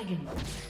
dragon.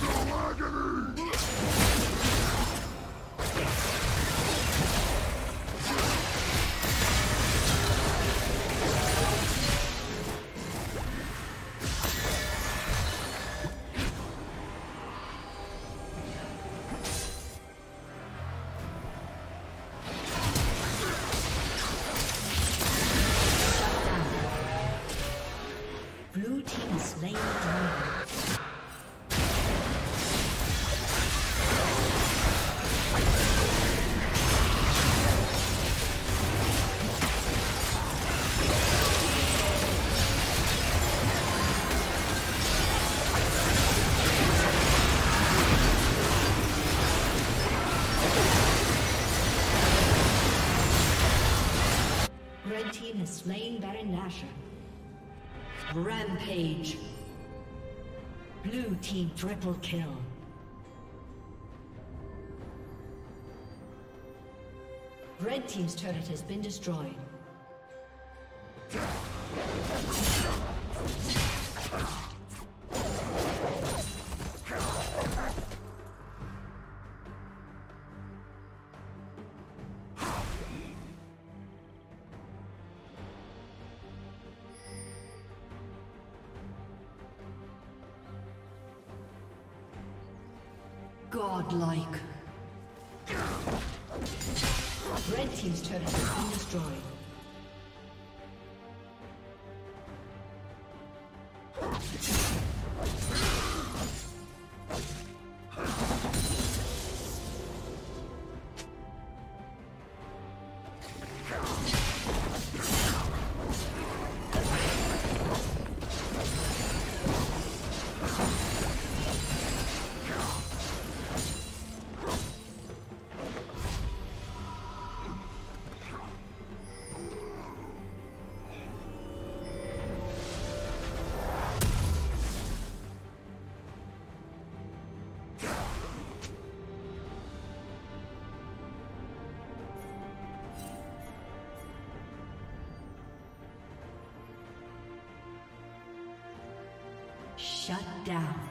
Until agony! Rampage. Blue team triple kill. Red team's turret has been destroyed. Shut down.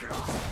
God.